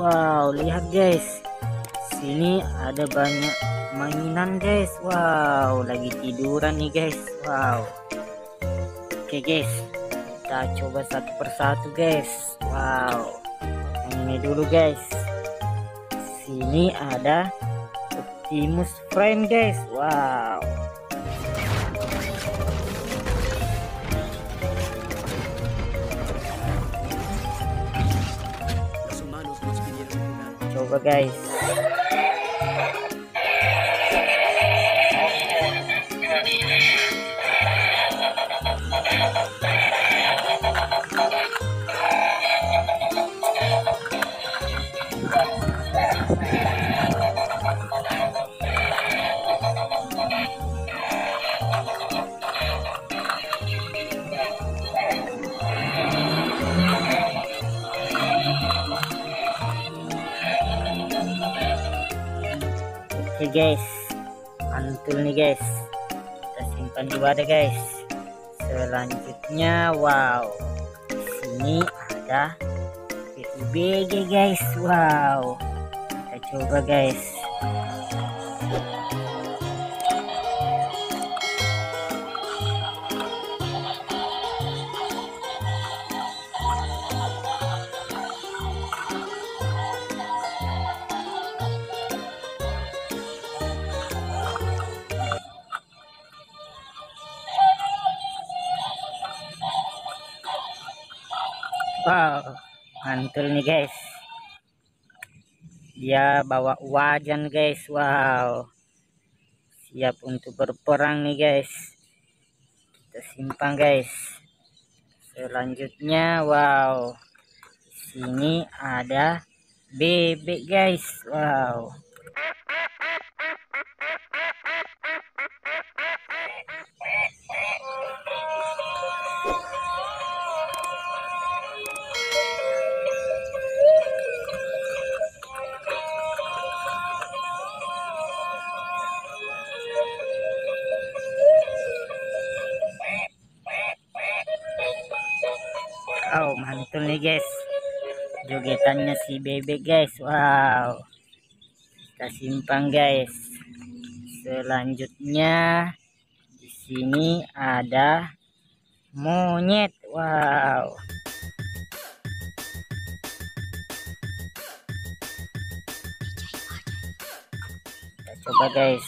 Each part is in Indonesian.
wow lihat guys. Sini ada banyak mainan guys. Wow lagi tiduran nih guys. Wow. Oke guys kita coba satu persatu guys. Wow. Ini dulu guys. Sini ada Optimus Prime guys. Wow coba guys Oke guys, mantul nih guys. Kita simpan di wadah guys. Selanjutnya, wow, sini ada PUBG guys. Wow, kita coba guys. Wow, mantul nih guys. Dia bawa wajan guys. Wow. Siap untuk berperang nih guys. Kita simpan guys. Selanjutnya, wow. Sini ada bebek guys. Wow. Wow, mantul nih guys. Jogetannya si bebek guys. Wow. Kita simpan guys. Selanjutnya di sini ada monyet. Wow. Kita coba guys.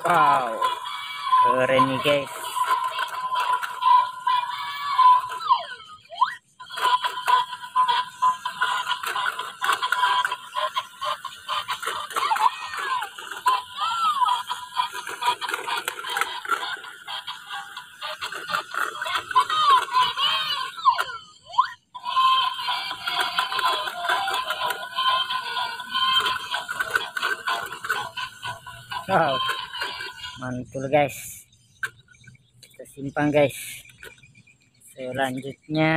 Wow. Keren nih guys. Wow. Mantul guys. Kita simpan guys. Selanjutnya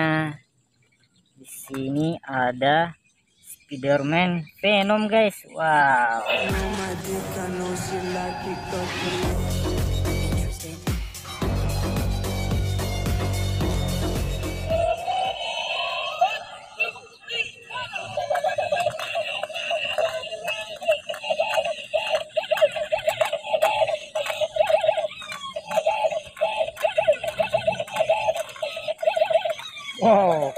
di sini ada Spiderman Venom guys. Wow. Wow.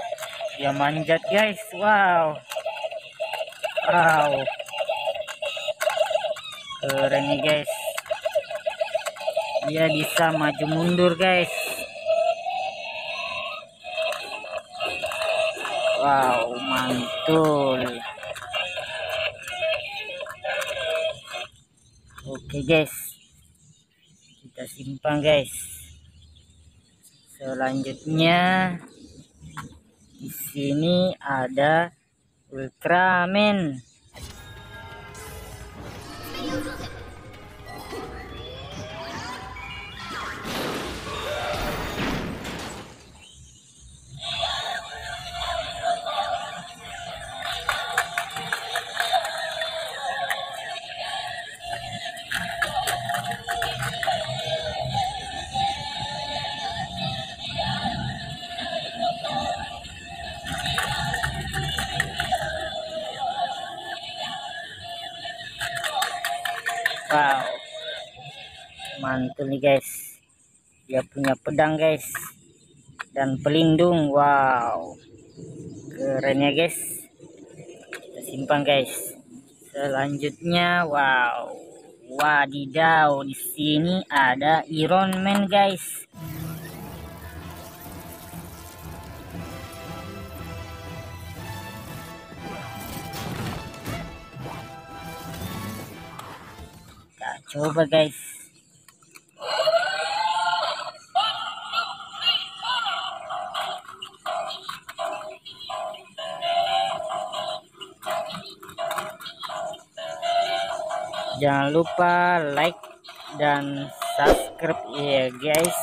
Dia manjat guys. Wow. Wow. Keren nih guys. Dia bisa maju mundur guys. Wow, mantul. Oke guys. Kita simpan guys. Selanjutnya di sini ada Ultraman. Mantul nih guys. Dia punya pedang guys. Dan pelindung. Wow. Keren ya guys. Kita simpan guys. Selanjutnya wow. Wadidaw di sini ada Iron Man guys. Coba guys jangan lupa like dan subscribe ya guys